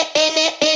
in it.